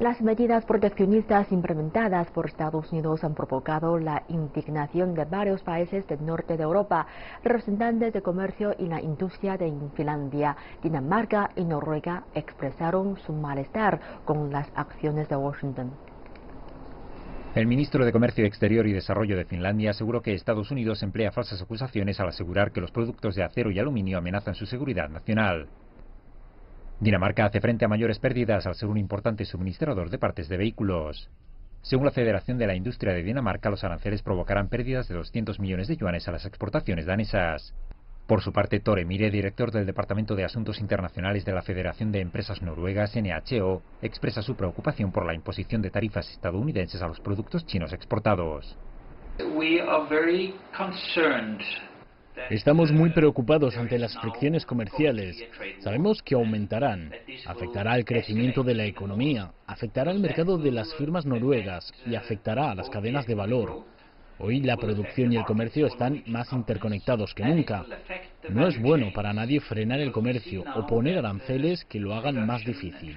Las medidas proteccionistas implementadas por Estados Unidos han provocado la indignación de varios países del norte de Europa. Representantes de comercio y la industria de Finlandia, Dinamarca y Noruega expresaron su malestar con las acciones de Washington. El ministro de Comercio Exterior y Desarrollo de Finlandia aseguró que Estados Unidos emplea falsas acusaciones al asegurar que los productos de acero y aluminio amenazan su seguridad nacional. Dinamarca hace frente a mayores pérdidas al ser un importante suministrador de partes de vehículos. Según la Federación de la Industria de Dinamarca, los aranceles provocarán pérdidas de 200 millones de yuanes a las exportaciones danesas. Por su parte, Tore Mire, director del Departamento de Asuntos Internacionales de la Federación de Empresas Noruegas, NHO, expresa su preocupación por la imposición de tarifas estadounidenses a los productos chinos exportados. Estamos muy preocupados ante las fricciones comerciales. Sabemos que aumentarán. Afectará al crecimiento de la economía, afectará al mercado de las firmas noruegas y afectará a las cadenas de valor. Hoy la producción y el comercio están más interconectados que nunca. No es bueno para nadie frenar el comercio o poner aranceles que lo hagan más difícil.